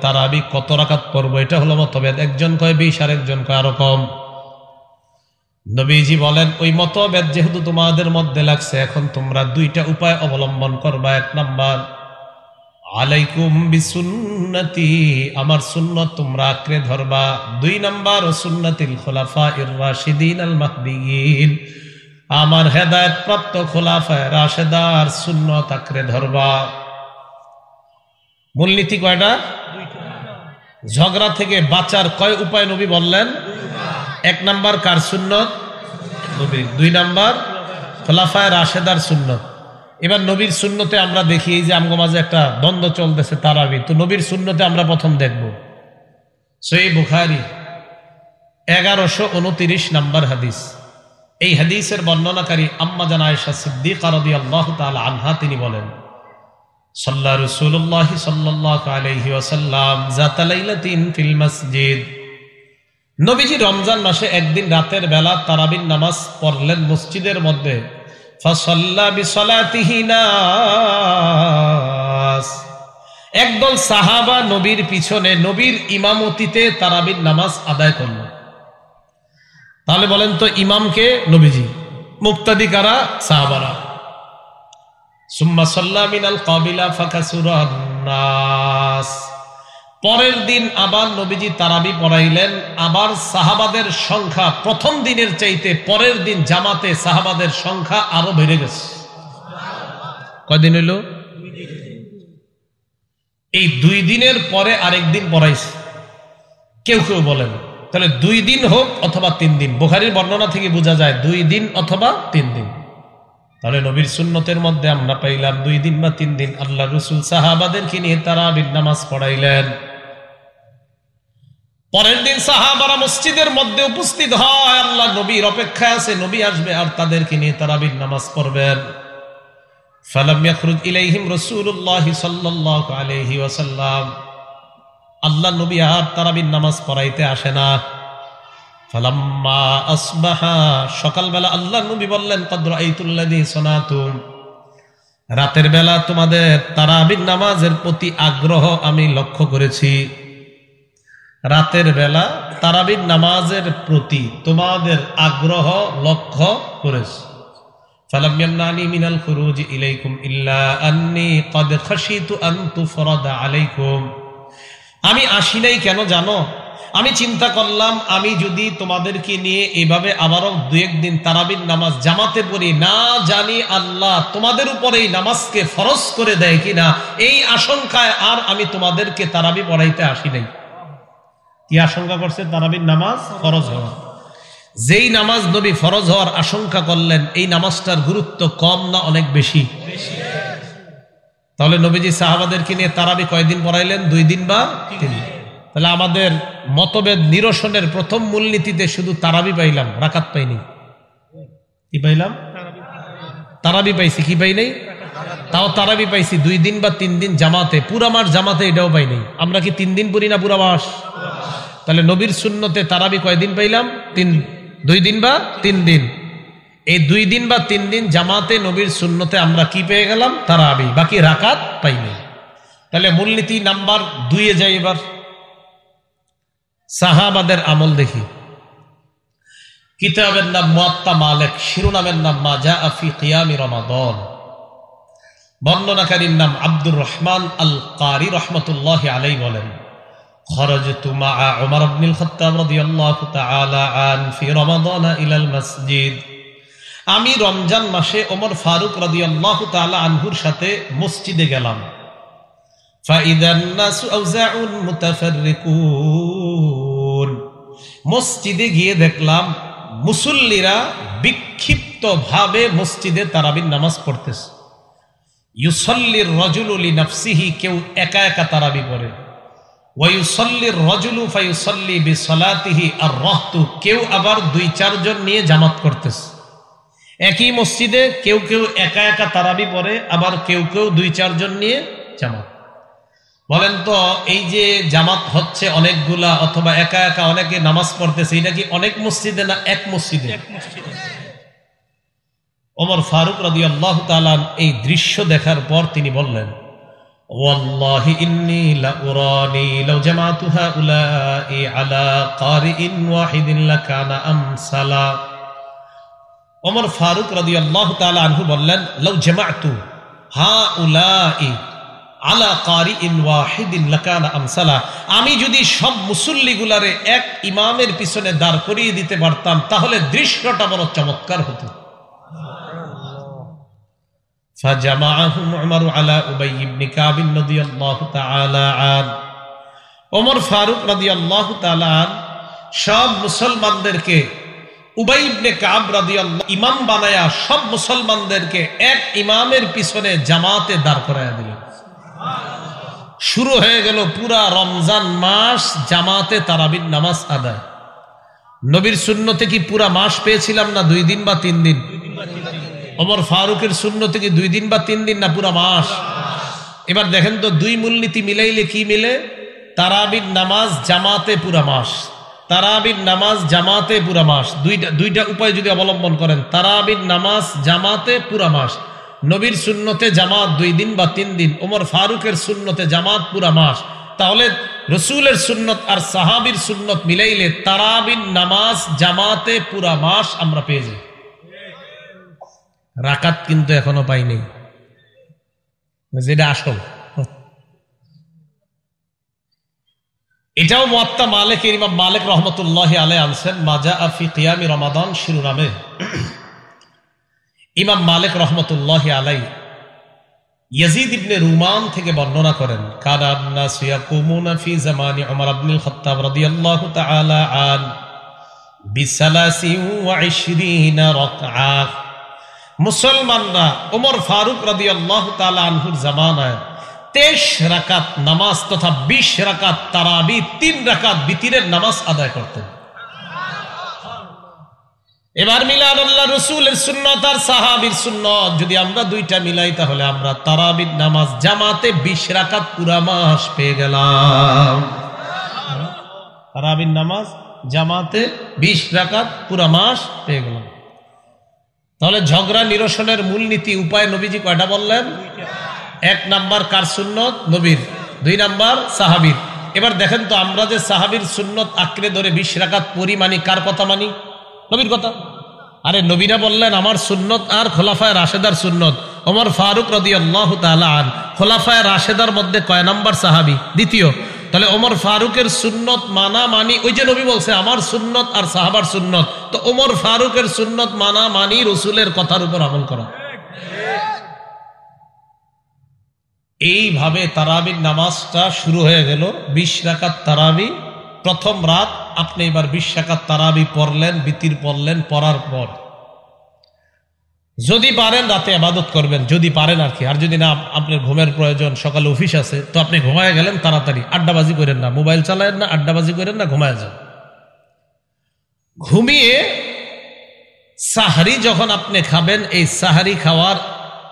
তারাবি কত রাকাত পড়ব, এটা হলো মতভেদ। একজন কয় বিশ আর একজন কয় আরও কম। নবীজি বলেন, ওই মতভেদ যেহেতু তোমাদের মধ্যে লাগছে, এখন তোমরা দুইটা উপায় অবলম্বন করবা। এক নাম্বার, আলাইকুম বিসুন্নতি, আমার সুন্নত তোমরা আঁকড়ে ধরবা। দুই নাম্বার সুন্নতিল খোলাফা ইর রাশিদিন আল মাহদিয়িন, আমার হেদায়ত প্রাপ্ত খোলাফায় রাশেদার সুন্নত আঁকড়ে ধরবা। মূলনীতি কয়টা? ঝগড়া থেকে বাঁচার কয় উপায় নবী বললেন? এক নাম্বার কার সুন্নত? নবীর। দুই নাম্বার খোলাফায় রাশেদার সুন্নত। এবার নবীর শূন্যতে আমরা দেখি, এই যে আমগো মাঝে একটা দ্বন্দ্ব চলতেছে তারাবি। তো নবীর শূন্যতে আমরা প্রথম দেখব। সেই বুখারি, এগারোশো উনতিরিশ নাম্বার হাদিস। এই হাদিসের বর্ণনাকারী আম্মা জান আয়েশা সিদ্দিক আরদি আল্লাহ তাআলা আনহা তিনি বলেন সাল্লা রসুল্লাহ সাল্লাহ আলহি ওয়াসাল্লাম জাতালাইলাতিন ফিল মসজিদ। নবীজি রমজান মাসে একদিন রাতের বেলা তারাবিন নামাজ পড়লেন মসজিদের মধ্যে। একদল সাহাবা নবীর পিছনে নবীর ইমামতিতে তারাবির নামাজ আদায় করল। তাহলে বলেন তো ইমামকে নবীজি, মুক্তাদি কারা, সাহাবারা? সুম্মা সাল্লা মিনাল কাবিলা ফাঁকা সুরান্নাস পরের দিন আবার নবীজি তারাবি পড়াইলেন, আবার সাহাবাদের সংখ্যা প্রথম দিনের চাইতে পরের দিন জামাতে সাহাবাদের সংখ্যা আরও বেড়ে গেছে। কয়দিন হইল? এই দুই দিনের পরে আরেক দিন পড়াইছে। কেউ কেউ বলেন, তাহলে দুই দিন হোক অথবা তিন দিন। বোখারির বর্ণনা থেকে বোঝা যায়, দুই দিন অথবা তিন দিন। তাহলে নবীর সুন্নতের মধ্যে আমরা পাইলাম দুই দিন বা তিন দিন আল্লাহ রসুল সাহাবাদেরকে নিয়ে তারা নামাজ পড়াইলেন। পরের দিন সাহাবারা মসজিদের মধ্যে উপস্থিত হয়, আল্লাহ নবীর অপেক্ষায় আছে, নবী আসবে আর তাদেরকে নিয়ে তারাবির নামাজ পড়বেন। ফালাম আলাইহি ওয়াসাল্লাম। আল্লাহ নবী আর তারাবির নামাজ পড়াইতে আসে না। ফালাম্মা আসবাহা সকালবেলা আল্লাহ নবী বললেন কদ রাআইতুল্লাযী সানাতুম রাতের বেলা তোমাদের তারাবির নামাজের প্রতি আগ্রহ আমি লক্ষ্য করেছি রাতের বেলা তারাবির নামাজের প্রতি তোমাদের আগ্রহ লক্ষ্য করেছে فلم يمنعني من الخروج إليكم إلا أني قد خشيت أن تفرض عليكم আমি আসি নাই কেন জানো আমি চিন্তা করলাম, আমি যদি তোমাদেরকে নিয়ে এভাবে আবারও দু একদিন তারাবির নামাজ জামাতে পড়ি, না জানি আল্লাহ তোমাদের উপরে এই নামাজকে ফরজ করে দেয় কিনা, এই আশঙ্কায় আর আমি তোমাদেরকে তারাবি পড়াইতে আসি নাই। কি আশঙ্কা করছে? তারাবির নামাজ ফরজ হওয়া যেই নামাজ নবী ফরজ হওয়ার আশঙ্কা করলেন, এই নামাজটার গুরুত্ব কম না অনেক বেশি? তাহলে নবীজি সাহাবাদেরকে নিয়ে তারাবি কয়দিন পড়াইলেন? দুই দিন বা তিন দিন? তাহলে আমাদের মতভেদ নিরসনের প্রথম মূলনীতিতে শুধু তারাবি পাইলাম, রাকাত পাইনি। কি পাইলাম? তারাবি পাইছি, কি পাই নাই? তাও তারাবি পাইছি, দুই দিন বা তিন দিন জামাতে পুরা মাস জামাতে এটাও পাই নাই। আমরা কি তিন দিন পড়ি না পুরা মাস তাহলে নবীর শূন্যতে তারাবি কয়দিন পাইলাম? তিন, দুই দিন বা তিন দিন। এই দুই দিন বা তিন দিন জামাতে নবীর শূন্যতে আমরা কি পেয়ে গেলাম? তারাবি, বাকি রাকাত পাইনি তাহলে মূলনীতি নাম্বার দুইয়ে যাই এবার। সাহাবাদের আমল দেখি কিতাবের নাম মুয়াত্তা মালেক শিরোনামের নাম মাজা আফি কিয়ামি রমাদন বর্ণনাকারীর নাম আব্দুর রহমান আল কারি রহমতুল্লাহ আলাই বলেন خرجت مع عمر بن الخطاب رضي الله تعالى عنه في رمضان إلى المسجد আমি রমজান মাসে ওমর ফারুক রাদিয়াল্লাহু তাআলা আনহুর সাথে মসজিদে গেলাম মসজিদে গিয়ে দেখলাম মুসল্লিরা বিক্ষিপ্ত ভাবে মসজিদে তারাবির নামাজ পড়তেছে। ইউসল্লির রজুলুলি নাফসিহি কেউ একা একা তারাবি পড়ে। ওয়াইসল্লির রজুলু ফাইসল্লি বিসলাতিহি আর রহতু কেউ আবার দুই চারজন নিয়ে জামাত করতেছে। একই মসজিদে কেউ কেউ একা একা তারাবি পড়ে, আবার কেউ কেউ দুই চারজন নিয়ে জামাত। বলেন তো এই যে জামাত হচ্ছে অনেকগুলা অথবা একা একা অনেকে নামাজ পড়তেছে এটা কি অনেক মসজিদে না এক মসজিদে? ওমর ফারুক রাজি আল্লাহ তালান এই দৃশ্য দেখার পর তিনি বললেন ওমর ফারুক রাজি আল্লাহ বললেন লাউ জামাতু হা উলাই আমি যদি সব মুসল্লিগুলারে এক ইমামের পিছনে দাঁড় করিয়ে দিতে পারতাম, তাহলে দৃশ্যটা বড় চমৎকার হতো। ওমর ফারুক আল্লাহ সব মুসলমানদেরকে উবাই কাব ইমাম বানায়া সব মুসলমানদেরকে এক ইমামের পিছনে জামাতে দাঁড় করায়া দিল শুরু হয়ে গেল পুরা রমজান মাস জামাতে তারাবির নামাজ আদায়। নবীর শূন্যতে কি পুরা মাস পেয়েছিলাম না দুই দিন বা তিন দিন? ওমর ফারুকের শূন্য থেকে দুই দিন বা তিন দিন না পুরা মাস? এবার দেখেন তো দুই মূলনীতি মিলাইলে কি মিলে? তারাবির নামাজ জামাতে পুরা মাস। তারাবির নামাজ জামাতে পুরা মাস। দুইটা দুইটা উপায় যদি অবলম্বন করেন। তারাবির নামাজ জামাতে পুরা মাস। নবীর শূন্যতে জামাত দুই দিন বা তিন দিন ওমর ফারুকের শূন্যতে জামাত পুরা মাস। তাহলে রসুলের সুন্নত আর সাহাবির সুন্নত মিলাইলে তারাবির নামাজ জামাতে পুরা মাস আমরা পেয়ে যাই। রাকাত কিন্তু এখনও পাইনি। যেটা আসল। এটাও মোয়াত্তা মালিক, ইমাম মালিক রহমতুল্লাহ আলে আনছেন মাজা আফি কিয়ামি রমাদান শিরোনামে। ইমাম মালিক রহমতুল্লাহ আলাই ইয়াজিদ ইবনে রুমান থেকে বর্ণনা করেন কানান নাস ইয়াকুমুনা ফি জামানি উমর ইবনুল খাত্তাব রাদিয়াল্লাহু তাআলা আন, বিসালাসি ওয়া 20 রাকআ। মুসলমানরা ওমর ফারুক রাদিয়াল্লাহু তাআলা আনহুর জামানায় তেইশ রাকাত নামাজ তথা বিশ রাকাত তারাবি, তিন রাকাত বিতিরের নামাজ আদায় করতেন। এবার মিলাদ আল্লাহ রসুলের সুন্নত আর সাহাবির সুন্নত। যদি আমরা দুইটা মিলাই, তাহলে আমরা তারাবির নামাজ জামাতে বিশ রাকাত পুরা মাস পেয়ে গেলাম। তারাবির নামাজ জামাতে বিশ রাকাত পুরা মাস পেয়ে গেলাম। তাহলে ঝগড়া নিরসনের মূলনীতি উপায় নবীজি কয়টা বললেন? এক নাম্বার কার সুন্নত? নবীর। দুই নাম্বার সাহাবির। এবার দেখেন তো আমরা যে সাহাবির সুন্নত আঁকড়ে ধরে বিশ রাকাত পরিমাণি কার কথা মানি? নবীর কথা? আরে নবীরা বললেন, আমার সুন্নত আর খোলাফায় রাশেদার সুন্নত। ওমর ফারুক রদি আল্লাহ আন, খোলাফায় রাশেদার মধ্যে কয় নাম্বার সাহাবি? দ্বিতীয়, তাহলে ওমর ফারুকের সুন্নত মানা মানি ওই যে নবী বলছে, আমার সুন্নত আর সাহাবার সুন্নত। তো ওমর ফারুকের সুন্নত মানা মানি রসুলের কথার উপর আমল করা। এইভাবে তারাবির নামাজটা শুরু হয়ে গেল, বিশ রাকাত তারাবি প্রথম রাত আপনি এবার বিশ রাকাত তারাবি পড়লেন, বিতির পড়লেন, পড়ার পর। যদি পারেন রাতে আবাদত করবেন, যদি পারেন আর কি। আর যদি না, আপনার ঘুমের প্রয়োজন, সকালে অফিস আছে, তো আপনি ঘুমায় গেলেন তাড়াতাড়ি। আড্ডাবাজি করেন না, মোবাইল চালায়েন না, আড্ডাবাজি করেন না, ঘুমায় যান। ঘুমিয়ে সাহারি যখন আপনি খাবেন, এই সাহারি খাওয়ার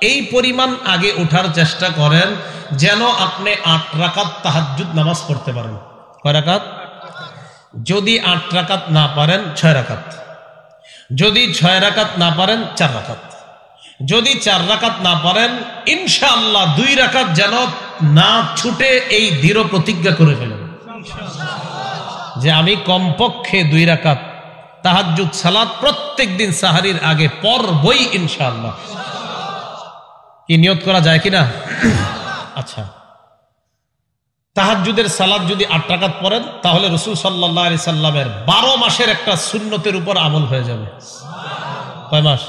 এই পরিমাণ আগে ওঠার চেষ্টা করেন, যেন আপনি আট রাকাত তাহাজুদ নামাজ পড়তে পারেন। কয় রাকাত? যদি আট রাকাত না পারেন ছয় রাকাত। যদি ছয় রাকাত না পারেন চার রাকাত। যদি চার রাকাত না পারেন, ইনশাআল্লাহ দুই রাকাত যেন না ছুটে এই দৃঢ় প্রতিজ্ঞা করে ফেলেন। যে আমি কমপক্ষে দুই রাকাত তাহাজুদ সালাদ প্রত্যেক দিন সাহারির আগে পড়বই ইনশাআল্লাহ। কি নিয়ত করা যায় কিনা? আচ্ছা। তাহাজুদের সালাদ যদি আট টাকাত পড়েন, তাহলে রসুল সাল্লাহ আলি সাল্লামের বারো মাসের একটা শূন্যতের উপর আমল হয়ে যাবে। কয় মাস?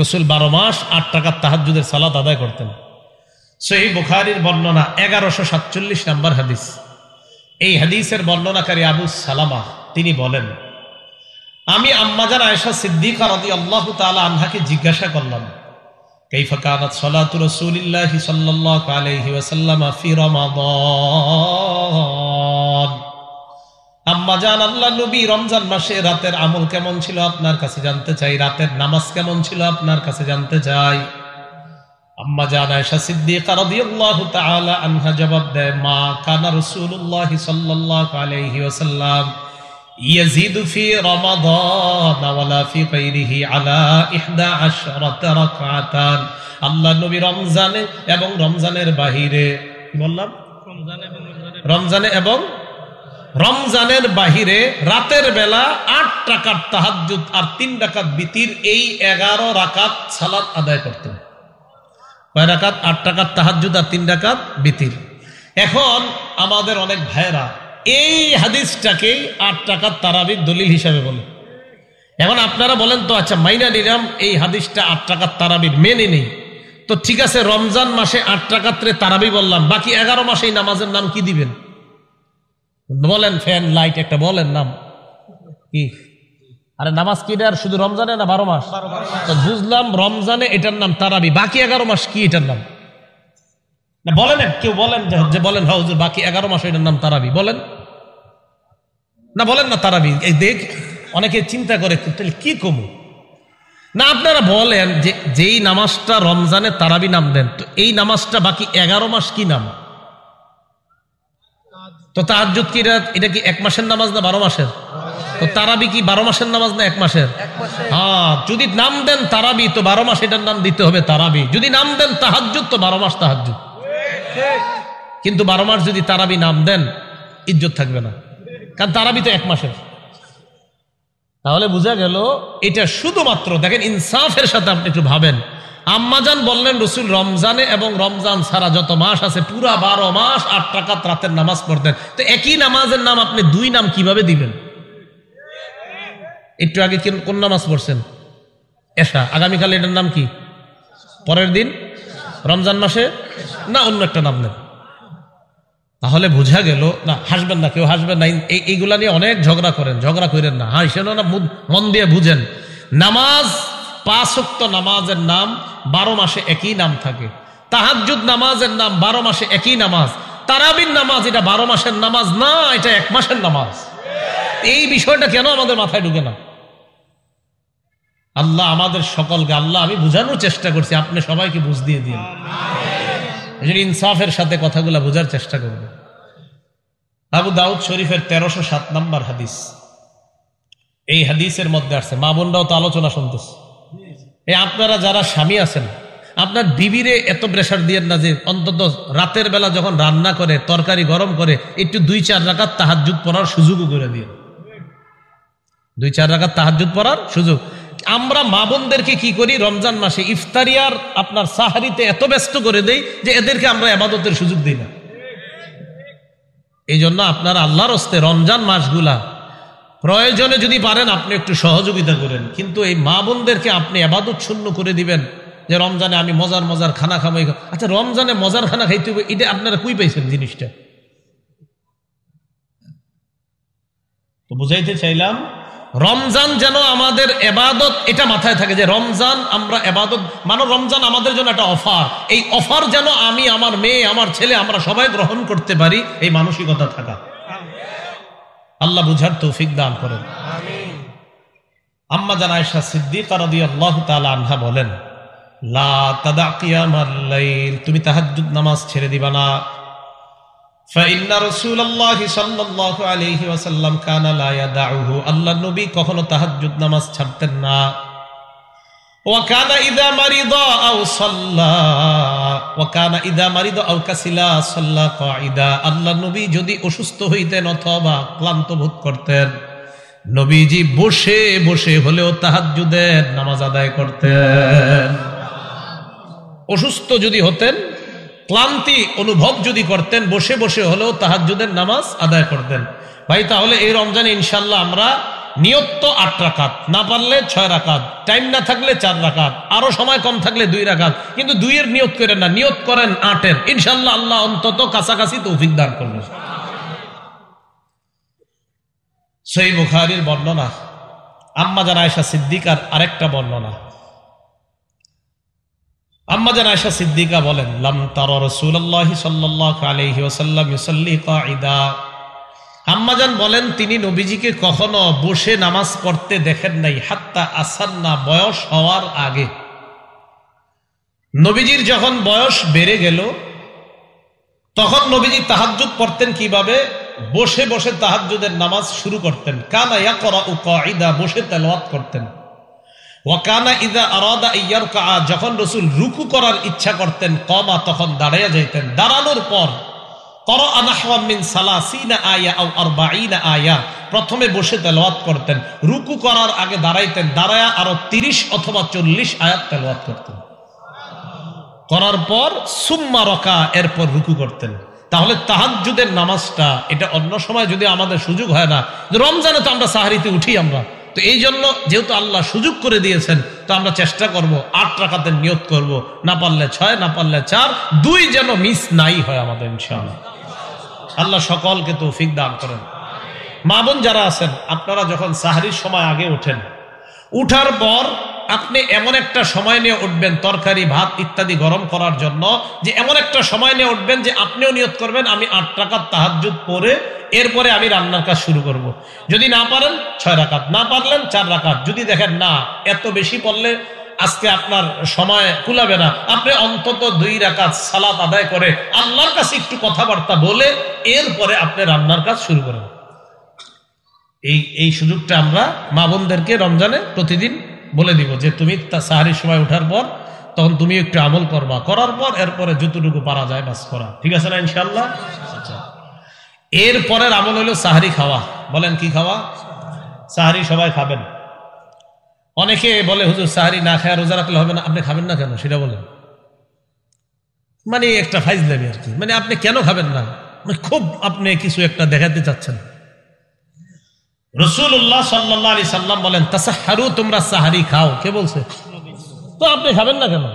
রসুল বারো মাস আট টাকার তাহাজুদের সালাদ আদায় করতেন। সেই বুখারির বর্ণনা এগারোশো সাতচল্লিশ নাম্বার হাদিস। এই হাদিসের বর্ণনাকারী আবু সালামা, তিনি বলেন, আমি আম্মাজান আয়েশা সিদ্দিকা রদি আল্লাহ তালা আনহাকে জিজ্ঞাসা করলাম كيف كانت صلاة رسول الله صلى الله عليه وسلم في رمضان আম্মা জান আল্লাহ নবী রমজান মাসে রাতের আমল কেমন ছিল আপনার কাছে জানতে চাই রাতের নামাজ কেমন ছিল আপনার কাছে জানতে চাই আম্মা জান আয়েশা সিদ্দিকা রাদিয়াল্লাহু তাআলা আনহা জবাব দেয় মা কানা রাসূলুল্লাহ সাল্লাল্লাহু আলাইহি ওয়াসাল্লাম ইয়াজিদু ফি রমাদান ওয়ালা ফি গায়রিহি আলা 11 রাকাতান আল্লাহ নবী রমজানে এবং রমজানের বাহিরে বললাম? রমজানে এবং রমজানের বাহিরে রাতের বেলা আট টাকার তাহাজুদ আর তিন টাকার বিতির এই এগারো রাকাত সালাত আদায় করতেন। কয় রাকাত? আট টাকার তাহাজুদ আর তিন টাকার বিতির। এখন আমাদের অনেক ভাইরা এই হাদিসটাকে আট টাকার তারাবির দলিল হিসাবে বলে। এখন আপনারা বলেন তো আচ্ছা মাইনা নিলাম এই হাদিসটা আট টাকার তারাবির মেনে নেই। তো ঠিক আছে রমজান মাসে আট টাকাত্রে তারাবি বললাম বাকি এগারো মাসে এই নামাজের নাম কি দিবেন? বলেন ফ্যান লাইট একটা বলেন নাম। কি? আরে নামাজ কি আর শুধু রমজানে না বারো মাস? তো বুঝলাম রমজানে এটার নাম তারাবি বাকি এগারো মাস কি এটার নাম? না বলেন কেউ বলেন যে বলেন হাউজুর বাকি এগারো মাস এটার নাম তারাবি বলেন। না বলেন না তারাবি এই দেখ অনেকে চিন্তা করে তাহলে কি কমু? না আপনারা বলেন যে যেই নামাজটা রমজানে তারাবি নাম দেন তো এই নামাজটা বাকি এগারো মাস কি নাম? তো তাহাজুদ কি এটা কি এক মাসের নামাজ না বারো মাসের? তো তারাবি কি বারো মাসের নামাজ না এক মাসের? হ্যাঁ যদি নাম দেন তারাবি তো বারো মাস এটার নাম দিতে হবে তারাবি। যদি নাম দেন তাহাজুদ তো বারো মাস তাহাজুদ কিন্তু বারো মাস যদি তারাবি নাম দেন ইজ্জত থাকবে না। কারণ তারাবি তো এক মাসের। তাহলে বোঝা গেল এটা শুধুমাত্র, দেখেন, ইনসাফের সাথে আপনি একটু ভাবেন। আম্মাজান বললেন, রসুল রমজানে এবং রমজান ছাড়া যত মাস আছে, পুরা বারো মাস আট টাকাত রাতের নামাজ পড়তেন। তো একই নামাজের নাম আপনি দুই নাম কীভাবে দিবেন? একটু আগে কোন নামাজ পড়ছেন? এসা আগামীকাল এটার নাম কি? পরের দিন? রমজান মাসে? না, অন্য একটা নাম নেন। তাহলে বোঝা গেল না হাসবেন না কেউ হাসবেন না এইগুলা নিয়ে অনেক ঝগড়া করেন ঝগড়া করেন না। হাসেন না মন দিয়ে বুঝেন। নামাজ পাঁচক্ত নামাজের নাম বারো মাসে একই নাম থাকে। তাহাজুদ নামাজের নাম বারো মাসে একই নামাজ। তারাবিন নামাজ এটা বারো মাসের নামাজ না এটা এক মাসের নামাজ। এই বিষয়টা কেন আমাদের মাথায় ঢুকে না? আল্লাহ আমাদের সকলকে আল্লাহ আমি বুঝানোর চেষ্টা করছি আপনি সবাইকে বুঝ দিয়ে দিন। ইনসাফের সাথে কথাগুলো বোঝার চেষ্টা করবে। আবু দাউদ শরীফের তেরোশো সাত নম্বর হাদিস। এই হাদিসের মধ্যে আসছে। মা বোনরাও তো আলোচনা শুনতেছে। এই আপনারা যারা স্বামী আছেন, আপনার বিবিরে এত প্রেশার দিয়েন না যে অন্তত রাতের বেলা যখন রান্না করে, তরকারি গরম করে, একটু দুই চার রাখার তাহাজুদ পড়ার সুযোগও করে দিয়ে দুই চার রাখার তাহাজুদ পড়ার সুযোগ। আমরা মা বোনদেরকে কি করি? রমজান মাসে ইফতারিয়ার আপনার সাহারিতে এত ব্যস্ত করে দেই যে এদেরকে আমরা আবাদতের সুযোগ দিই না। এই জন্য আপনার আল্লাহর হস্তে রমজান মাসগুলা প্রয়োজনে যদি পারেন, আপনি একটু সহযোগিতা করেন। কিন্তু এই মা বোনদেরকে আপনি আবাদত শূন্য করে দিবেন যে রমজানে আমি মজার মজার খানা খামাই আচ্ছা রমজানে মজার খানা খাইতে হবে, এটা আপনারা কুই পাইছেন জিনিসটা? তো বুঝাইতে চাইলাম রমজান যেন আমাদের এবাদত, এটা মাথায় থাকে যে রমজান আমরা এবাদত মানে রমজান আমাদের জন্য একটা অফার। এই অফার যেন আমি, আমার মেয়ে, আমার ছেলে, আমরা সবাই গ্রহণ করতে পারি, এই মানসিকতা থাকা। আল্লাহ বুঝার তৌফিক দান করেন। আম্মা জান আয়সা সিদ্দিকা তাআলা আনহা বলেন, লা তুমি তাহাজ্জুদ নামাজ ছেড়ে দিবা না। فإن رسول الله صلى الله عليه وسلم كان لا يدعه আল্লাহ নবী কখনো তাহাজ্জুদ নামাজ ছাড়তেন না وكان إذا مرض أو صلى وكان إذا مرض أو كسلا صلى قاعدا আল্লাহ নবী যদি অসুস্থ হইতেন অথবা ক্লান্ত বোধ করতেন নবীজি বসে বসে হলেও তাহাজ্জুদের নামাজ আদায় করতেন অসুস্থ যদি হতেন ক্লান্তি অনুভব যদি করতেন, বসে বসে হলেও তাহাজুদের নামাজ আদায় করতেন। ভাই, তাহলে এই রমজানে ইনশাল্লাহ আমরা নিয়ত আট রাকাত, না পারলে ছয় রাকাত, টাইম না থাকলে চার রাকাত, আরও সময় কম থাকলে দুই রাকাত, কিন্তু দুইয়ের নিয়ত করেন না, নিয়ত করেন আটের। ইনশাল্লাহ আল্লাহ অন্তত কাছাকাছি তৌফিক দান করবেন সেই বুখারির বর্ণনা, আম্মা জানা আয়সা সিদ্দিকার আরেকটা বর্ণনা। আম্মাজান আয়সা সিদ্দিকা বলেন, লাম তার আম্মাজান বলেন, তিনি নবীজিকে কখনো বসে নামাজ পড়তে দেখেন নাই, হাত্তা আসান্না বয়স হওয়ার আগে। নবীজির যখন বয়স বেড়ে গেল, তখন নবীজি তাহাজ্জুদ পড়তেন কীভাবে? বসে বসে তাহাজ্জুদের নামাজ শুরু করতেন। কানা ইয়া করা ও কাইদা বসে তেলাওয়াত করতেন। ওয়াকানা ইদা আরাদা ইয়ার যখন রসুল রুকু করার ইচ্ছা করতেন, কমা তখন দাঁড়াইয়া যাইতেন। দাঁড়ানোর পর প্রথমে বসে করতেন। রুকু করার আগে দাঁড়াইতেন তিরিশ অথবা চল্লিশ আয়াত তেলাওয়াত করতেন। করার পর, সুম্মা এরপর রুকু করতেন। তাহলে তাহাজুদের নামাজটা, এটা অন্য সময় যদি আমাদের সুযোগ হয় না, রমজানে তো আমরা সাহারিতে উঠি আমরা। তো এই জন্য যেহেতু আল্লাহ সুযোগ করে দিয়েছেন, তো আমরা চেষ্টা করব, আট টাকাতে নিয়োগ করব। না পারলে ছয়, না পারলে চার, দুই যেন মিস নাই হয় আমাদের, ইনশাআল্লাহ। আল্লাহ সকলকে তৌফিক দান করেন। মা বোন যারা আছেন, আপনারা যখন সাহারির সময় আগে ওঠেন, উঠার পর আপনি এমন একটা সময় নিয়ে উঠবেন, তরকারি, ভাত ইত্যাদি গরম করার জন্য, যে এমন একটা সময় নিয়ে উঠবেন যে আপনিও নিয়ত করবেন, আমি আট টাকার তাহাজুদ পরে এরপরে আমি রান্নার কাজ শুরু করব। যদি না পারেন, ছয় রাকাত। না পারলেন, চার রাকাত। যদি দেখেন, না, এত বেশি পড়লে আজকে আপনার সময় কুলাবে না। আপনি অন্তত দুই রাকাত সালাত আদায় করে আল্লাহর কাছে একটু কথাবার্তা বলে এরপরে আপনি রান্নার কাজ শুরু করেন এই এই সুযোগটা আমরা মা বোনদেরকে রমজানে প্রতিদিন বলে দিব যে তুমি সাহারির সময় ওঠার পর, তখন তুমি একটু আমল করবা। করার পর এরপরে যতটুকু পারা যায় বাস করা। ঠিক আছে না ইনশাল্লাহ আচ্ছা। এর পরের আমল হলো সাহারি খাওয়া। বলেন কি খাওয়া? সাহারি সবাই খাবেন। অনেকে বলে, হুজুর, সাহারি না খায় রোজা রাখলে হবে না। আপনি খাবেন না কেন? সেটা বলেন। মানে একটা ফাইজ দেবে আর কি। মানে আপনি কেন খাবেন না? মানে খুব আপনি কিছু একটা দেখাতে চাচ্ছেন। রসুল্লাহ সাল্লাহ আলি সাল্লাম বলেন তাসাহারু তোমরা সাহারি খাও। কে বলছে? তো আপনি খাবেন না কেন?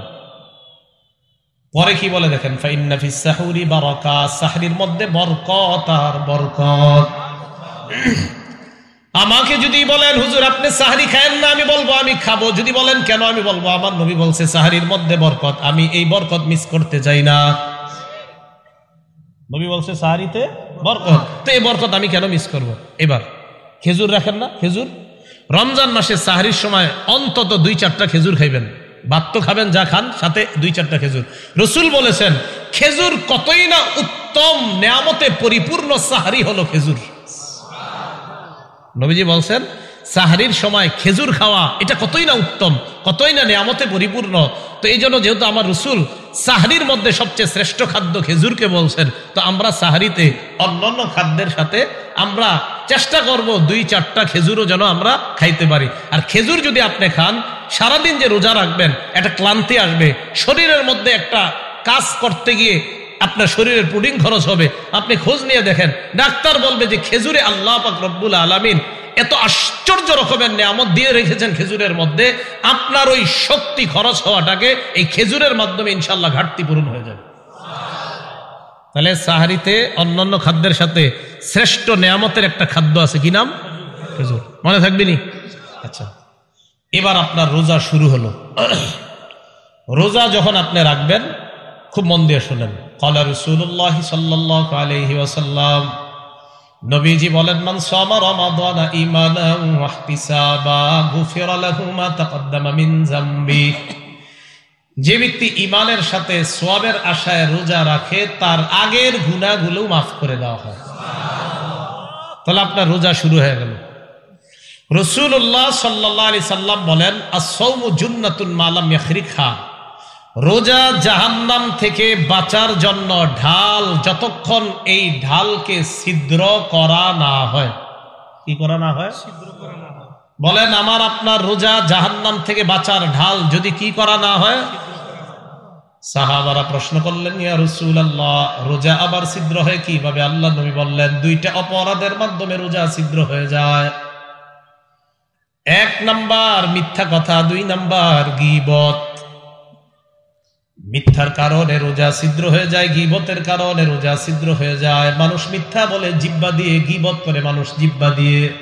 পরে কি বলে দেখেন সাহুরি বারকা। সাহরির মধ্যে বরকত আর বরকত। আমাকে যদি বলেন, হুজুর, আপনি সাহারি খায়েন না, আমি বলব, আমি খাব। যদি বলেন, কেন আমি বলব? আমার নবী বলছে, সাহারির মধ্যে বরকত, আমি এই বরকত মিস করতে চাই না। নবী বলছে, সাহারিতে বরকত? তো এই বরকত আমি কেন মিস করব? এবার খেজুর রাখেন না? খেজুর? রমজান মাসে সাহারির সময় অন্তত দুই চারটা খেজুর খাইবেন। ভাত তো খাবেন, যা খান, সাথে দুই চারটা খেজুর। রসুল বলেছেন, খেজুর কতই না উত্তম নেয়ামতে পরিপূর্ণ সাহারি হলো খেজুর। নবীজি বলছেন, সাহারির সময় খেজুর খাওয়া, এটা কতই না উত্তম, কতই না নিয়ামতে পরিপূর্ণ। তো এই জন্য যেহেতু আমার রসুল সাহারির মধ্যে সবচেয়ে শ্রেষ্ঠ খাদ্য খেজুরকে বলছেন, তো আমরা সাহারিতে অন্যান্য খাদ্যের সাথে আমরা চেষ্টা করব দুই চারটা খেজুরও যেন আমরা খাইতে পারি। আর খেজুর যদি আপনি খান, সারাদিন যে রোজা রাখবেন, একটা ক্লান্তি আসবে। শরীরের মধ্যে একটা কাজ করতে গিয়ে আপনার শরীরের পুডিং খরচ হবে। আপনি খোঁজ নিয়ে দেখেন, ডাক্তার বলবে যে খেজুরে আল্লাহ পাক রব্বুল আলমিন এত আশ্চর্য রকমের নিয়ামত দিয়ে রেখেছেন খেজুরের মধ্যে, আপনার ওই শক্তি খরচ হওয়াটাকে এই খেজুরের মাধ্যমে ইনশাল্লাহ ঘাটতি পূরণ হয়ে যাবে। তাহলে সাহারিতে অন্যান্য খাদ্যের সাথে শ্রেষ্ঠ নিয়ামতের একটা খাদ্য আছে, কি নাম? খেজুর। মনে থাকবেনি আচ্ছা। এবার আপনার রোজা শুরু হলো। রোজা যখন আপনি রাখবেন, খুব মন দিয়ে শোনেন। কলা রসুল্লাহ সাল্লাহ আলহি নবীজি বলেন, মান সামা রমাদানা ঈমানান ওয়া গুফিরা লাহু তাকদ্দামা মিন যামবি। যে ব্যক্তি ইমানের সাথে সোয়াবের আশায় রোজা রাখে, তার আগের গুনাহগুলো মাফ করে দেওয়া হয়। তাহলে আপনার রোজা শুরু হয়ে গেল। রসুল্লাহ সাল্লাহ আলি সাল্লাম বলেন আসৌমু জুন্নাতুন মালাম ইয়াখরিখা রোজা জাহান্নাম থেকে বাঁচার জন্য ঢাল যতক্ষণ এই ঢালকে ছিদ্র করা না হয়। কি করা না হয়? বলেন আমার আপনার রোজা জাহান্নাম থেকে বাঁচার ঢাল যদি কি করা না হয়? সাহাবারা প্রশ্ন করলেন ইয়া রসুল আল্লাহ রোজা আবার ছিদ্র হয় কীভাবে? আল্লাহ নবী বললেন দুইটা অপরাধের মাধ্যমে রোজা ছিদ্র হয়ে যায়। এক নাম্বার মিথ্যা কথা দুই নাম্বার গিবত। মিথ্যার কারণে রোজা ছিদ্র হয়ে যায়, গিবতের কারণে রোজা ছিদ্র হয়ে যায়। মানুষ মিথ্যা বলে জিব্বা দিয়ে, গিবত করে মানুষ জিব্বা দিয়ে।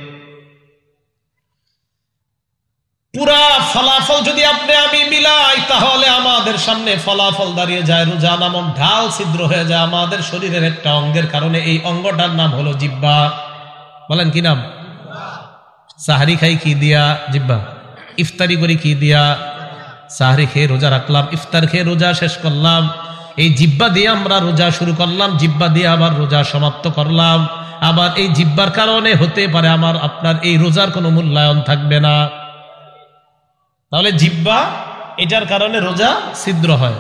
পুরা ফলাফল যদি আপনি, আমি মিলাই, তাহলে আমাদের সামনে ফলাফল দাঁড়িয়ে যায়। রোজা নামক ঢাল ছিদ্র হয়ে যায়। আমাদের শরীরের একটা অঙ্গের কারণে এই অঙ্গটার নাম হলো জিব্বা। বলেন কি নাম? সাহারি খাই কি দিয়া জিব্বা? ইফতারি করি কি দিয়া? সাহারি খেয়ে রোজা রাখলাম, ইফতার খেয়ে রোজা শেষ করলাম, এই জিব্বা দিয়ে আমরা রোজা শুরু করলাম, জিব্বা দিয়ে আবার রোজা সমাপ্ত করলাম। আবার এই জিব্বার কারণে হতে পারে আমার, আপনার এই রোজার কোনো মূল্যায়ন থাকবে না। তাহলে জিব্বা, এটার কারণে রোজা ছিদ্র হয়।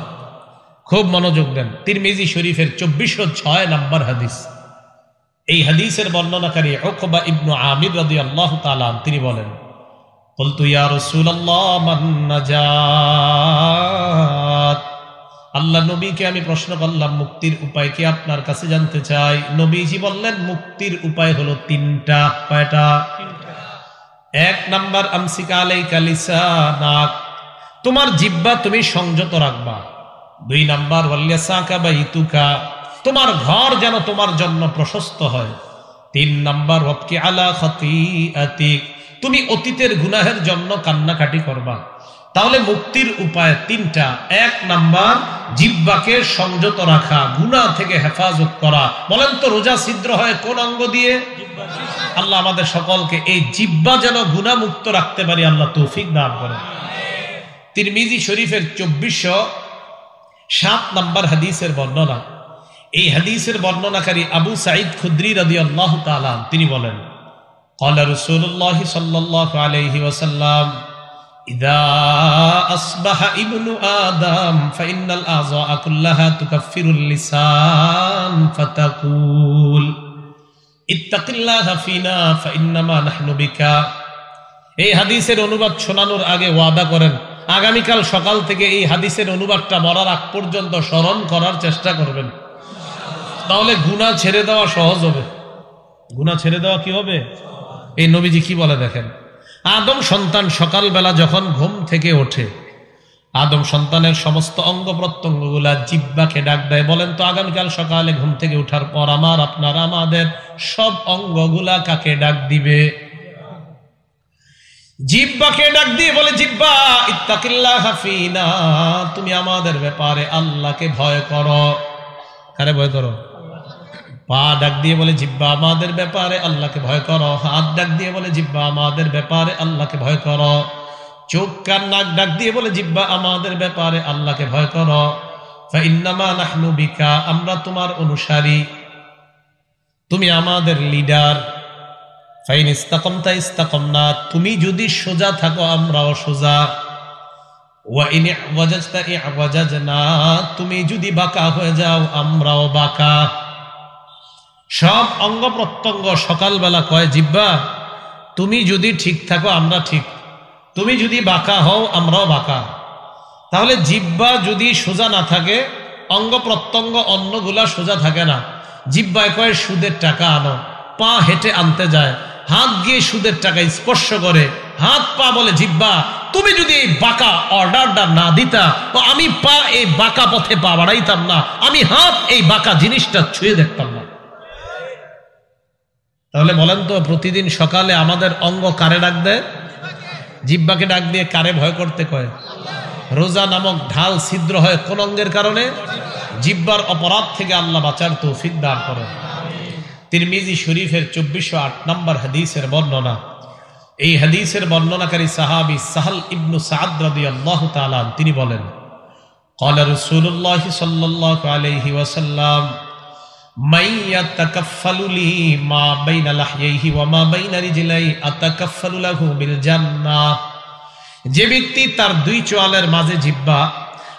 খুব মনোযোগ দেন। তিরমিজি শরীফের চব্বিশশো ছয় নাম্বার হাদিস। এই হাদিসের বর্ণনাকারী ওকবা ইবনু আমির রাদি আল্লাহ তালাম তিনি বলেন বলতু ইয়া রাসূলুল্লাহ মান নাজাত আল্লাহ নবীকে আমি প্রশ্ন করলাম, মুক্তির উপায় কি আপনার কাছে জানতে চাই? নবীজি বললেন, মুক্তির উপায় হলো তিনটা। কয়টা? এক নাম্বার, আমসিকা আলাইকা লিসানাক। তোমার জিব্বা তুমি সংযত রাখবা। দুই নাম্বার, ওয়াল্লিয়াসাকা বা ইতুকা তোমার ঘর যেন তোমার জন্য প্রশস্ত হয়। তিন নাম্বার আলা খাতিআতিক। তুমি অতীতের গুনাহের জন্য কান্নাকাটি করবা। তাহলে মুক্তির উপায় তিনটা। এক নাম্বার, জিব্বাকে সংযত রাখা, গুনাহ থেকে হেফাজত করা। বলেন তো, রোজা ছিদ্র হয় কোন অঙ্গ দিয়ে? আল্লাহ আমাদের সকলকে এই জিব্বা যেন গুণামুক্ত রাখতে পারি, আল্লাহ তৌফিক দান করেন। তিরমিজি শরীফের চব্বিশশো সাত নাম্বার হাদিসের বর্ণনা। এই হাদিসের বর্ণনাকারী আবু সাইদ খুদ্রি রাদি আল্লাহ তিনি বলেন قال رسول الله صلى الله عليه وسلم إذا أصبح ابن آدم فإن الأعضاء كلها تكفر اللسان فتقول اتق الله فينا فإنما نحن بك এই হাদিসের অনুবাদ শোনানোর আগে ওয়াদা করেন আগামীকাল সকাল থেকে এই হাদিসের অনুবাদটা মরার আগ পর্যন্ত স্মরণ করার চেষ্টা করবেন তাহলে গুণা ছেড়ে দেওয়া সহজ হবে গুণা ছেড়ে দেওয়া কি হবে এই নবীজি কি বলে দেখেন? আদম সন্তান সকালবেলা যখন ঘুম থেকে ওঠে, আদম সন্তানের সমস্ত অঙ্গ প্রত্যঙ্গগুলা জিব্বাকে ডাক দেয়। বলেন তো, আগামীকাল সকালে ঘুম থেকে ওঠার পর আমার, আপনার, আমাদের সব অঙ্গগুলা কাকে ডাক দিবে? জিব্বাকে ডাক দিয়ে বলে, জিব্বা, ইত্তাকিল্লাহ হাফিনা তুমি আমাদের ব্যাপারে আল্লাহকে ভয় করো। কারে ভয় করো? পা ডাক দিয়ে বলে, জিব্বা আমাদের ব্যাপারে আল্লাহকে ভয় করো। হাত ডাক দিয়ে বলে, জিব্বা আমাদের ব্যাপারে আল্লাহকে ভয় করো। চোখ, কান, নাক ডাক দিয়ে বলে, জিব্বা আমাদের ব্যাপারে আল্লাহকে ভয় করো। বিকা, আমরা তোমার অনুসারী। তুমি আমাদের লিডার। ফাইন ইস্তাকমতা ইস্তাকমনা, তুমি যদি সোজা থাকো, আমরাও সোজা। তুমি যদি বাঁকা হয়ে যাও, আমরাও বাঁকা। সব অঙ্গ প্রত্যঙ্গ সকালবেলা কয়, জিব্বা, তুমি যদি ঠিক থাকো, আমরা ঠিক। তুমি যদি বাঁকা হও, আমরাও বাঁকা। তাহলে জিব্বা যদি সোজা না থাকে, অঙ্গ প্রত্যঙ্গ অন্যগুলা সোজা থাকে না। জিব্বায় কয়, সুদের টাকা আনো। পা হেঁটে আনতে যায়। হাত গিয়ে সুদের টাকা স্পর্শ করে। হাত পা বলে, জিব্বা, তুমি যদি এই বাঁকা অর্ডারটা না দিতা, তো আমি পা এই বাঁকা পথে পা বাড়াইতাম না। আমি হাত এই বাঁকা জিনিসটা ছুঁয়ে দেখতাম না। তাহলে বলেন তো প্রতিদিন সকালে আমাদের অঙ্গ কারে ডাক দেয় জিব্বাকে ডাক দিয়ে কারে ভয় করতে কয় রোজা নামক ঢাল ছিদ্র হয় কোন অঙ্গের কারণে জিব্বার অপরাধ থেকে আল্লাহ বাঁচার তৌফিক দান করেন তিরমিজি শরীফের চব্বিশশো আট নম্বর হাদিসের বর্ণনা এই হাদিসের বর্ণনাকারী সাহাবি সাহাল ইবনু সাদ রাদি আল্লাহ তালাম তিনি বলেন قال رسول الله صلى الله عليه وسلم যে ব্যক্তি তার দুই চোয়ালের মাঝে জিব্বা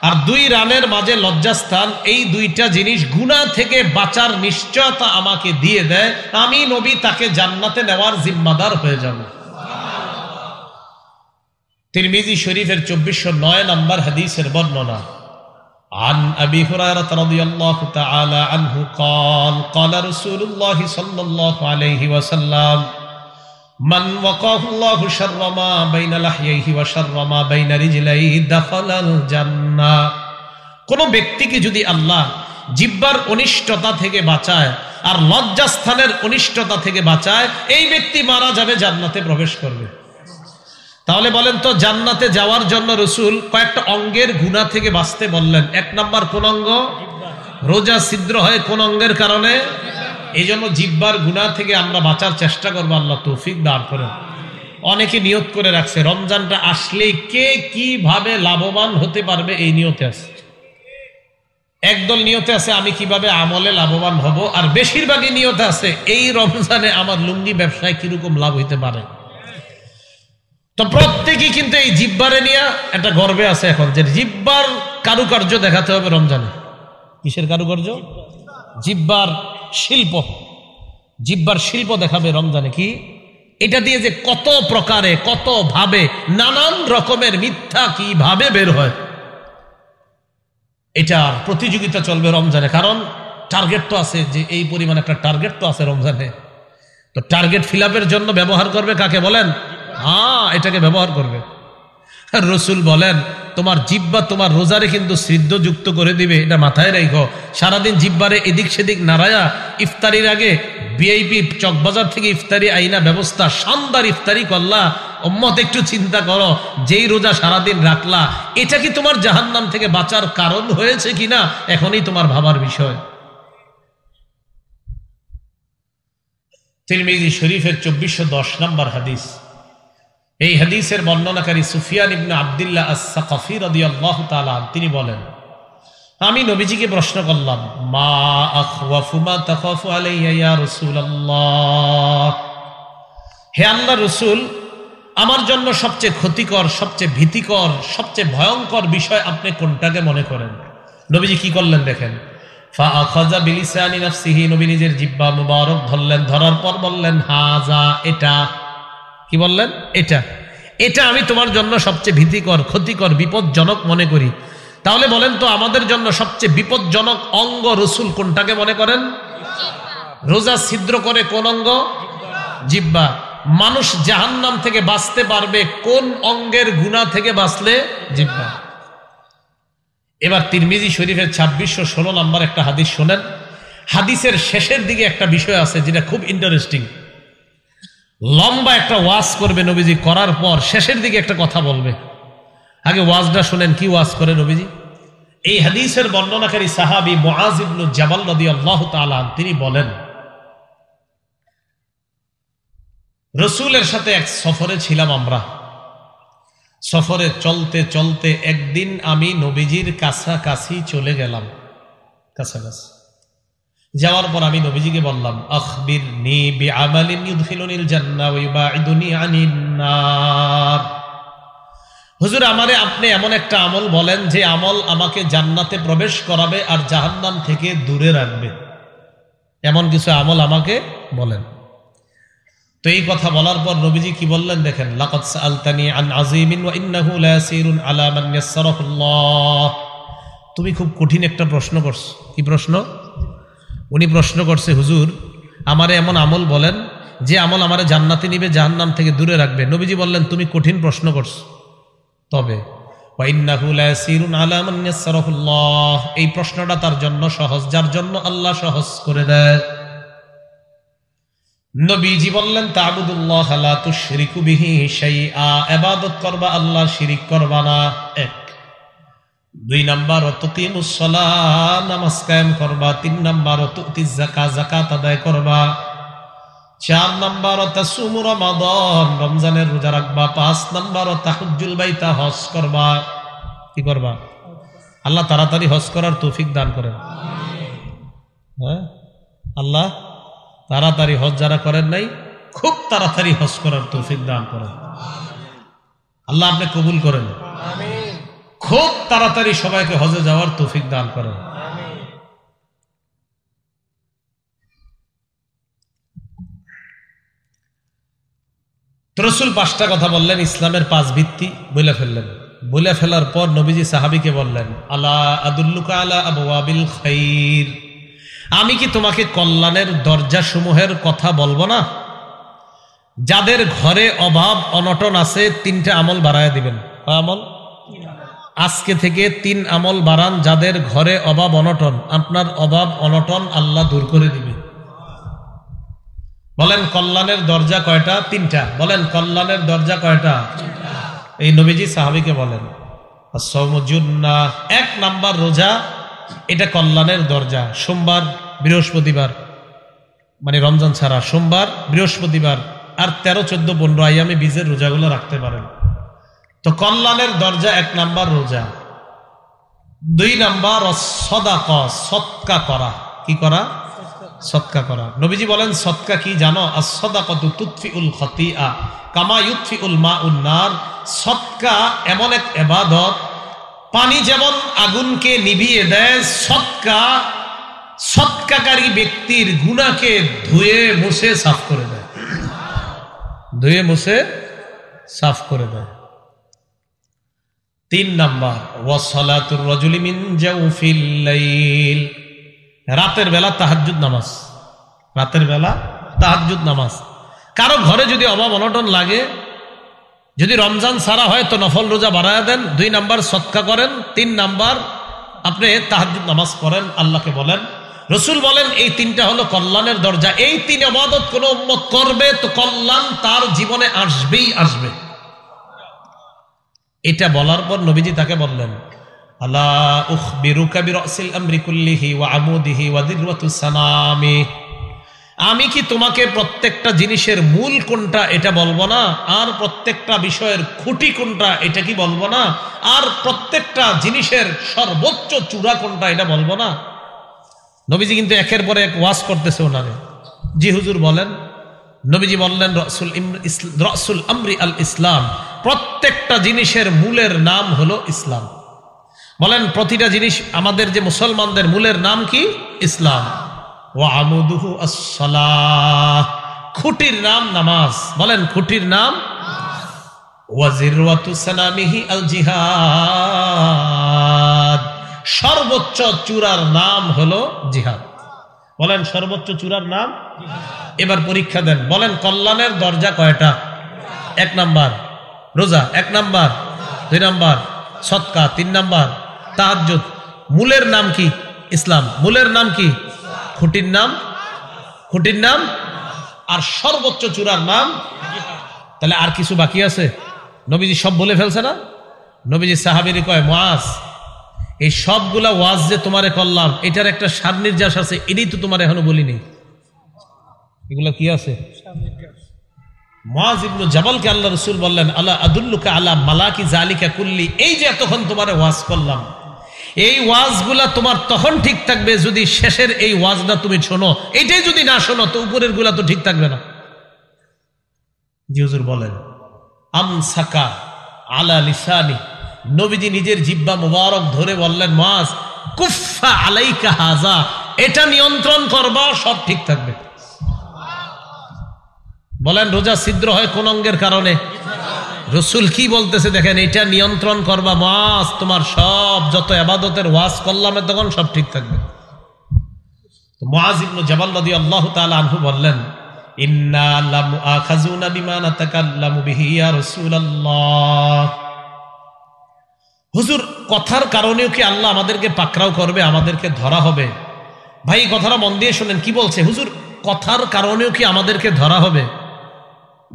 আর দুই রানের মাঝে লজ্জাস্থান, এই দুইটা জিনিস গুণা থেকে বাঁচার নিশ্চয়তা আমাকে দিয়ে দেয়, আমি নবী তাকে জান্নাতে নেওয়ার জিম্মাদার হয়ে যাব। তিরমিজি শরীফের চব্বিশশো নয় নম্বর হাদিসের বর্ণনা। عن أبي هريرة رضي الله تعالى عنه قال قال رسول الله صلى الله عليه وسلم من وقاه الله شر ما بين لحييه وشر ما بين رجليه دخل الجنة কোন ব্যক্তিকে যদি আল্লাহ জিব্বার অনিষ্টতা থেকে বাঁচায় আর লজ্জাস্থানের অনিষ্টতা থেকে বাঁচায় এই ব্যক্তি মারা যাবে জান্নাতে প্রবেশ করবে তাহলে বলেন তো, জান্নাতে যাওয়ার জন্য রসুল কয়েকটা অঙ্গের গুণা থেকে বাঁচতে বললেন। এক নাম্বার কোন অঙ্গ? রোজা ছিদ্র হয় কোন অঙ্গের কারণে? এই জন্য জিব্বার গুণা থেকে আমরা বাঁচার চেষ্টা করব, আল্লাহ তৌফিক দান করেন। অনেকে নিয়ত করে রাখছে, রমজানটা আসলে কে কীভাবে লাভবান হতে পারবে এই নিয়তে আছে। একদল নিয়তে আছে, আমি কীভাবে আমলে লাভবান হব, আর বেশিরভাগই নিয়তে আছে, এই রমজানে আমার লুঙ্গি ব্যবসায় কীরকম লাভ হইতে পারে? তো প্রত্যেকেই কিন্তু এই জিব্বারে নিয়ে একটা গর্বে আছে এখন, যে জিব্বার কারুকার্য দেখাতে হবে রমজানে। কিসের কারুকার্য? জিব্বার শিল্প। জিব্বার শিল্প দেখাবে রমজানে কি? এটা দিয়ে যে কত প্রকারে, কত ভাবে, নানান রকমের মিথ্যা কীভাবে বের হয় এটার প্রতিযোগিতা চলবে রমজানে। কারণ টার্গেট তো আছে যে এই পরিমাণ একটা টার্গেট তো আছে রমজানে। তো টার্গেট ফিল জন্য ব্যবহার করবে কাকে বলেন? হ্যাঁ এটাকে ব্যবহার করবে। রসুল বলেন, তোমার জিব্বা তোমার রোজারে কিন্তু সিদ্ধ যুক্ত করে দিবে। এটা মাথায় রেখো। সারাদিন জিব্বারে এদিক সেদিক নারায়া ইফতারির আগে বিআইপি চকবাজার থেকে ইফতারি আইনা ব্যবস্থা, শানদার ইফতারি করলা। ওম্মত একটু চিন্তা করো, যেই রোজা সারাদিন রাখলা, এটা কি তোমার জাহান্নাম থেকে বাঁচার কারণ হয়েছে কিনা? এখনই তোমার ভাবার বিষয়। তিরমিজি শরীফের চব্বিশশো দশ নম্বর হাদিস। এই হাদিসের বর্ণনাকারী সুফিয়ান ইবনে আবদুল্লাহ আসাকফি রাদিয়াল্লাহু তাআলা তিনি বলেন, আমি নবীজিকে প্রশ্ন করলাম, মা আখওয়াফু মা তাখাফু আলাইয়া ইয়া রাসূলুল্লাহ? হে আল্লাহ রাসূল, আমার জন্য সবচেয়ে ক্ষতিকর, সবচেয়ে ভীতিকর, সবচেয়ে ভয়ঙ্কর বিষয় আপনি কোনটাকে মনে করেন? নবীজি কি করলেন দেখেন নবী নিজের জিহ্বা মুবারক ধরলেন, ধরার পর বললেন হাজা এটা কি বললেন? এটা। এটা আমি তোমার জন্য সবচেয়ে ভীতিকর, ক্ষতিকর, বিপজ্জনক মনে করি। তাহলে বলেন তো, আমাদের জন্য সবচেয়ে বিপজ্জনক অঙ্গ রসুল কোনটাকে মনে করেন? রোজা ছিদ্র করে কোন অঙ্গ? জিব্বা। মানুষ জাহান্নাম থেকে বাঁচতে পারবে কোন অঙ্গের গুণা থেকে বাঁচলে? জিব্বা। এবার তিরমিজি শরীফের ছাব্বিশশো ষোলো নম্বর একটা হাদিস শোনেন। হাদিসের শেষের দিকে একটা বিষয় আছে যেটা খুব ইন্টারেস্টিং লম্বা একটা ওয়াজ করবে নবীজি, করার পর শেষের দিকে একটা কথা বলবে। আগে ওয়াজটা শোনেন, কি ওয়াজ করে নবীজি? এই হাদিসের বর্ণনাকারী সাহাবি মোয়াজ ইবনু জাবাল নদী আল্লাহ তালান তিনি বলেন, রসুলের সাথে এক সফরে ছিলাম আমরা। সফরে চলতে চলতে একদিন আমি নবীজির কাছাকাছি চলে গেলাম। কাছাকাছি। যাওয়ার পর আমি নবীজিকে বললাম আখবির হুজুর, আমারে আপনি এমন একটা আমল বলেন যে আমল আমাকে জান্নাতে প্রবেশ করাবে আর জাহান্নাম থেকে দূরে রাখবে। এমন কিছু আমল আমাকে বলেন। তো এই কথা বলার পর নবীজি কি বললেন দেখেন সাআলতানি আন তুমি খুব কঠিন একটা প্রশ্ন করছ। কি প্রশ্ন? উনি প্রশ্ন করছে, হুজুর, আমারে এমন আমল বলেন যে আমল আমারে জান্নাতে নিবে, জাহান্নাম থেকে দূরে রাখবে। নবীজি বললেন, তুমি কঠিন প্রশ্ন করছ। তবে এই প্রশ্নটা তার জন্য সহজ, যার জন্য আল্লাহ সহজ করে দেয়। নবীজি বললেন, তাবুদুল্লাহ এবাদত করবা, আল্লাহ শিরিক করবা না। এক। দুই নাম্বার নামাজ কায়েম করবা। তিন নাম্বার জাকা জাকাত আদায় করবা। চার নাম্বার রমাদন, রমজানের রোজা রাখবা। পাঁচ নাম্বার তাহুজুল বাইতা, হজ করবা। কি করবা? আল্লাহ তাড়াতাড়ি হজ করার তৌফিক দান করেন। হ্যাঁ? আল্লাহ তাড়াতাড়ি হজ যারা করেন নাই, খুব তাড়াতাড়ি হজ করার তৌফিক দান করেন। আল্লাহ আপনি কবুল করেন। খুব তাড়াতাড়ি সবাইকে হজে যাওয়ার তৌফিক দান করেন রসুল পাঁচটা কথা বললেন, ইসলামের পাঁচ ভিত্তি বলে ফেললেন। বলে ফেলার পর নবীজি সাহাবিকে বললেন আল্লাহ আদুল্লুকা আলা আবু আবিল খাইর? আমি কি তোমাকে কল্যাণের দরজা সমূহের কথা বলব না? যাদের ঘরে অভাব, অনটন আছে, তিনটা আমল বাড়ায় দিবেন। আমল? আজকে থেকে তিন আমল বাড়ান যাদের ঘরে অভাব অনটন। আপনার অভাব অনটন আল্লাহ দূর করে দিবে। বলেন, কল্যাণের দরজা কয়টা? তিনটা। বলেন, কল্যাণের দরজা কয়টা? এই নবীজি সাহাবিকে বলেন এক নাম্বার রোজা, এটা কল্যাণের দরজা। সোমবার, বৃহস্পতিবার মানে রমজান ছাড়া। সোমবার, বৃহস্পতিবার, আর তেরো, চোদ্দ, পনেরো আয়ামে বীজের রোজাগুলো রাখতে পারেন। তো কল্যাণের দরজা এক নাম্বার রোজা। দুই নাম্বার সদাক, সৎকা করা। কি করা? সৎকা করা। নবীজি বলেন, সৎকা কি জানো? আর সদাকত উল খতিয়া কামা ইউৎফি উল মা উন্নার সৎকা এমন এক এবাদত, পানি যেমন আগুনকে নিভিয়ে দেয়, সৎকা, সৎকাকারী ব্যক্তির গুণাকে ধুয়ে, মুছে, সাফ করে দেয়। ধুয়ে, মুছে, সাফ করে দেয়। তিন নাম্বার ওয়াসালাতুর রজুলি মিন জাউফিল লাইল। রাতের বেলা তাহাজ্জুদ নামাজ। রাতের বেলা তাহাজ্জুদ নামাজ। কারও ঘরে যদি অভাব অনটন লাগে, যদি রমজান সারা হয় তো নফল রোজা বাড়ায় দেন, দুই নাম্বার সৎকা করেন, তিন নাম্বার আপনি তাহাজ্জুদ নামাজ পড়েন, আল্লাহকে বলেন। রসুল বলেন, এই তিনটা হলো কল্যাণের দরজা। এই তিন অবাদত কোনো উম্মত করবে তো কল্যাণ তার জীবনে আসবেই আসবে। এটা বলার পর নবীজি তাকে বললেন আমি কি তোমাকে প্রত্যেকটা জিনিসের মূল কোনটা এটা বলব না? আর প্রত্যেকটা বিষয়ের খুঁটি কোনটা এটা কি বলব না? আর প্রত্যেকটা জিনিসের সর্বোচ্চ চূড়া কোনটা এটা বলব না? নবীজি কিন্তু একের পরে এক ওয়াজ করতেছে ওনারে। জি হুজুর বলেন, নবীজি বললেন, রসুল রসুল আমরি আল ইসলাম প্রত্যেকটা জিনিসের মূলের নাম হলো ইসলাম। বলেন প্রতিটা জিনিস আমাদের যে মুসলমানদের মূলের নাম কি? ইসলাম। ও আমুদুহু আসসালাহ। খুঁটির নাম নামাজ। বলেন খুঁটির নাম? আল জিহাদ সর্বোচ্চ চূড়ার নাম হলো জিহাদ। বলেন সর্বোচ্চ চূড়ার নাম? এবার পরীক্ষা দেন। বলেন কল্যাণের দরজা কয়টা? এক নাম্বার। রোজা, এক নাম্বার। দুই নাম্বার, সৎকা। তিন নাম্বার, তাহাজ্জুদ। মূলের নাম কি? ইসলাম। মূলের নাম কি? খুঁটির নাম? খুঁটির নাম? আর সর্বোচ্চ চূড়ার নাম? তাহলে আর কিছু বাকি আছে? নবীজি সব বলে ফেলছে না? নবীজি সাহাবিরি কয় মাস এই সবগুলা ওয়াজ যে তোমারে করলাম, এটার একটা সার নির্যাস আছে এটাই তো তোমার এখনও বলিনি। এগুলা কি আছে? মাজ ইবনু আল্লাহ রসুল বললেন আল্লাহ আদুল্লুকা আল্লাহ মালাকি জালিকা কুল্লি? এই যে এতক্ষণ তোমারে ওয়াজ করলাম। এই ওয়াজগুলা তোমার তখন ঠিক থাকবে যদি শেষের এই ওয়াজটা তুমি শোনো। এটাই যদি না শোনো, তো উপরেরগুলা তো ঠিক থাকবে না। জি হুজুর বলেন আম সাকা আলা লিসানি। নবীজি নিজের জিব্বা মুবারক ধরে বললেন মাস কুফা আলাইকা হাজা এটা নিয়ন্ত্রণ করবা, সব ঠিক থাকবে। বলেন, রোজা ছিদ্র হয় কোন অঙ্গের কারণে? রসুল কি বলতেছে দেখেন এটা নিয়ন্ত্রণ করবা মাস তোমার সব যত আবাদতের ওয়াজ করলামে তখন সব ঠিক থাকবে। মাজ ইবনু জাবাল আল্লাহ তাআলা আনহু বললেন হুজুর, কথার কারণেও কি আল্লাহ আমাদেরকে পাকরাও করবে, আমাদেরকে ধরা হবে? ভাই কথাটা মন দিয়ে শোনেন, কি বলছে? হুজুর, কথার কারণেও কি আমাদেরকে ধরা হবে?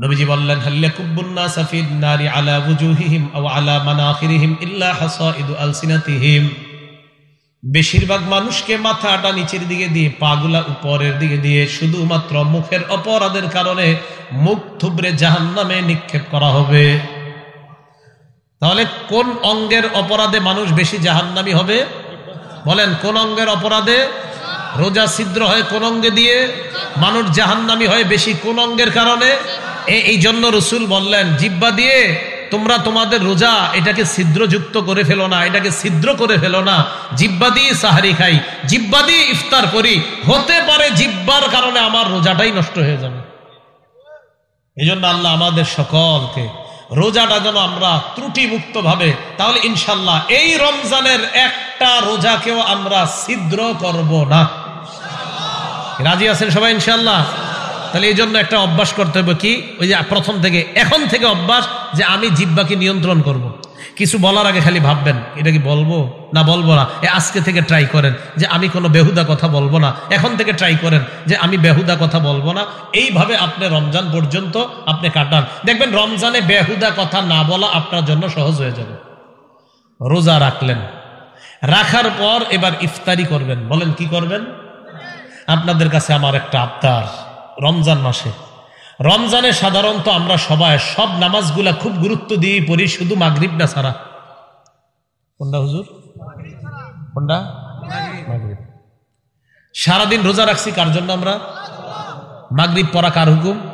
নবীজি বললেন হাল্লা কুব্বুন্না সাফিদ নারি আলা বুজুহিহিম আও আলা মানাখিরিহিম ইল্লা হাসাইদু আলসিনাতিহিম। বেশিরভাগ মানুষকে মাথাটা নিচের দিকে দিয়ে, পাগুলা উপরের দিকে দিয়ে, শুধুমাত্র মুখের অপরাধের কারণে মুখ থুবড়ে জাহান্নামে নিক্ষেপ করা হবে। তাহলে কোন অঙ্গের অপরাধে মানুষ বেশি জাহান্নামি হবে? বলেন, কোন অঙ্গের অপরাধে রোজা ছিদ্র হয় কোন অঙ্গে দিয়ে? মানুষ জাহান্নামি হয় বেশি কোন অঙ্গের কারণে? এই জন্য রসুল বললেন, জিব্বা দিয়ে তোমরা তোমাদের রোজা এটাকে ছিদ্রযুক্ত করে ফেলো না, এটাকে ছিদ্র করে ফেলো না। জিব্বা দিয়ে সাহারি খাই, জিব্বা দিয়ে ইফতার করি, হতে পারে জিব্বার কারণে আমার রোজাটাই নষ্ট হয়ে যাবে। এই জন্য আল্লাহ আমাদের সকলকে রোজাটা যেন আমরা ত্রুটি মুক্ত ভাবে তাহলে ইনশাল্লাহ এই রমজানের একটা রোজাকেও আমরা ছিদ্র করব না। রাজি আছেন সবাই ইনশাল্লাহ তাহলে এই জন্য একটা অভ্যাস করতে হবে কি? ওই যে প্রথম থেকে, এখন থেকে অভ্যাস যে আমি জিব্বাকে নিয়ন্ত্রণ করব। কিছু বলার আগে খালি ভাববেন, এটা কি বলব? না বলব না। এ আজকে থেকে ট্রাই করেন যে আমি কোনো বেহুদা কথা বলব না। এখন থেকে ট্রাই করেন যে আমি বেহুদা কথা বলব না। এইভাবে আপনি রমজান পর্যন্ত আপনি কাটান। দেখবেন রমজানে বেহুদা কথা না বলা আপনার জন্য সহজ হয়ে যাবে। রোজা রাখলেন। রাখার পর এবার ইফতারি করবেন। বলেন কি করবেন? আপনাদের কাছে আমার একটা আবদার। রমজান মাসে। রমজানে সাধারণত আমরা সবাই সব নামাজগুলা খুব গুরুত্ব দিয়ে পড়ি, শুধু মাগরিব না ছাড়া। কোনটা হুজুর? কোনটা? সারাদিন রোজা রাখছি কার জন্য আমরা? মাগরিব পড়া কার হুকুম?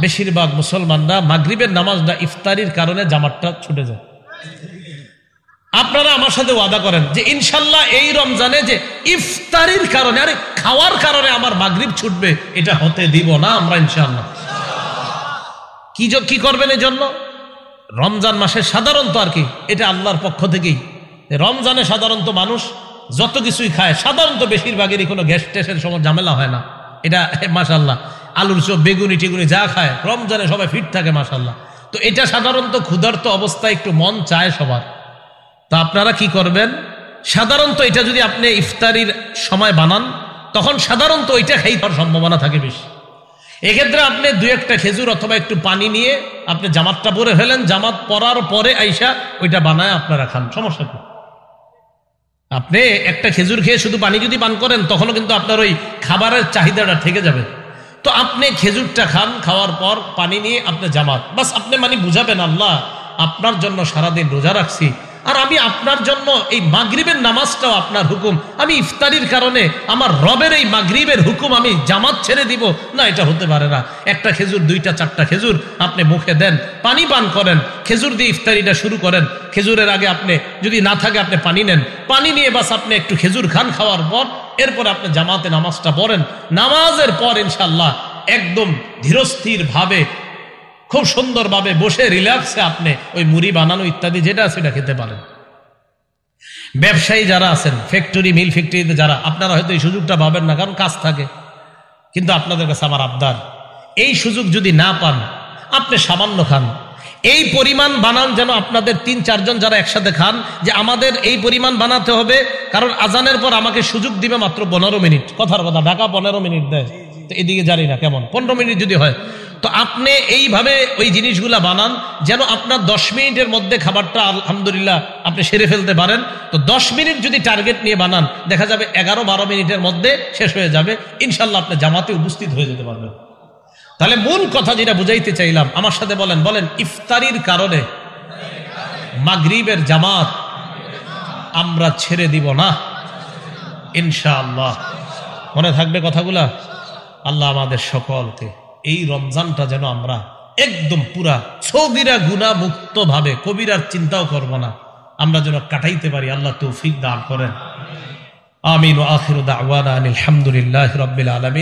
বেশিরভাগ মুসলমানরা মাগরিবের নামাজটা ইফতারির কারণে জামাতটা ছুটে যায়। আপনারা আমার সাথে ওয়াদা করেন যে ইনশাল্লাহ এই রমজানে যে ইফতারির কারণে, আরে খাওয়ার কারণে আমার মাগরিব ছুটবে, এটা হতে দিব না আমরা ইনশাল্লাহ কি কি করবেন এই জন্য রমজান মাসে সাধারণত আর কি, এটা আল্লাহর পক্ষ থেকেই। রমজানে সাধারণত মানুষ যত কিছুই খায়, সাধারণত বেশিরভাগেরই কোনো গ্যাস ট্যাসের সময় ঝামেলা হয় না। এটা মাসাল্লাহ আলুর চপ, বেগুনি টেগুনি যা খায়, রমজানে সবাই ফিট থাকে মাসাল্লাহ তো এটা সাধারণত ক্ষুধার্ত অবস্থায় একটু মন চায় সবার। তো আপনারা কি করবেন? সাধারণত এটা যদি আপনি ইফতারির সময় বানান, তখন সাধারণত ওইটা খাই হওয়ার সম্ভাবনা থাকে বেশি। এক্ষেত্রে আপনি দু একটা খেজুর অথবা একটু পানি নিয়ে আপনি জামাতটা পরে ফেলেন, জামাত পরার পরে আইসা ওইটা বানায় আপনারা খান, সমস্যা কি? আপনি একটা খেজুর খেয়ে শুধু পানি যদি পান করেন, তখনও কিন্তু আপনার ওই খাবারের চাহিদাটা থেকে যাবে। তো আপনি খেজুরটা খান, খাওয়ার পর পানি নিয়ে আপনি জামাত। বাস আপনি মানে বুঝাবেন, আল্লাহ, আপনার জন্য সারাদিন রোজা রাখছি আর আমি আপনার জন্য এই মাগরিবের নামাজটাও আপনার হুকুম। আমি ইফতারির কারণে আমার রবের এই মাগরিবের হুকুম আমি জামাত ছেড়ে দিব। না, এটা হতে পারে না। একটা খেজুর, দুইটা, চারটা খেজুর আপনি মুখে দেন, পানি পান করেন, খেজুর দিয়ে ইফতারিটা শুরু করেন। খেজুরের আগে আপনি যদি না থাকে আপনি পানি নেন। পানি নিয়ে বাস আপনি একটু খেজুর খান খাওয়ার পর এরপর আপনি জামাতে নামাজটা পড়েন। নামাজের পর ইনশাল্লাহ একদম ধীরস্থির ভাবে খুব সুন্দরভাবে বসে রিল্যাক্সে আপনি ওই মুড়ি বানানো ইত্যাদি যেটা আছে সেটা খেতে পারেন। ব্যবসায়ী যারা আছেন ফ্যাক্টরি মিল ফ্যাক্টরিতে যারা, আপনারা হয়তো এই সুযোগটা পাবেন না, কারণ কাজ থাকে। কিন্তু আপনাদের কাছে আমার আবদার, এই সুযোগ যদি না পান, আপনি সামান্য খান। এই পরিমাণ বানান যেন আপনাদের তিন, চারজন যারা একসাথে খান, যে আমাদের এই পরিমাণ বানাতে হবে, কারণ আজানের পর আমাকে সুযোগ দিবে মাত্র পনেরো মিনিট। কথার কথা, ঢাকা পনেরো মিনিট দেয়। তো এদিকে জানি না কেমন। পনেরো মিনিট যদি হয় তো আপনি এইভাবে ওই জিনিসগুলা বানান যেন আপনার দশ মিনিটের মধ্যে খাবারটা আলহামদুলিল্লাহ আপনি সেরে ফেলতে পারেন। তো দশ মিনিট যদি টার্গেট নিয়ে বানান, দেখা যাবে এগারো বারো মিনিটের মধ্যে শেষ হয়ে যাবে। ইনশাল্লাহ আপনি জামাতে উপস্থিত হয়ে যেতে পারবেন। তাহলে মূল কথা যেটা বুঝাইতে চাইলাম, আমার সাথে বলেন বলেন, ইফতারির কারণে মাগরিবের জামাত আমরা ছেড়ে দিব না। ইনশাআল্লাহ। মনে থাকবে কথাগুলা? আল্লাহ আমাদের সকলকে এই রমজানটা যেন আমরা একদম পুরা ছবিরা গুণা মুক্ত ভাবে কবিরার চিন্তাও করব না। আমরা যেন কাটাইতে পারি, আল্লাহ তৌফিক দান করেন। আমিন ও আখির দাওয়ান আলহামদুলিল্লাহ রবিল আলমিন।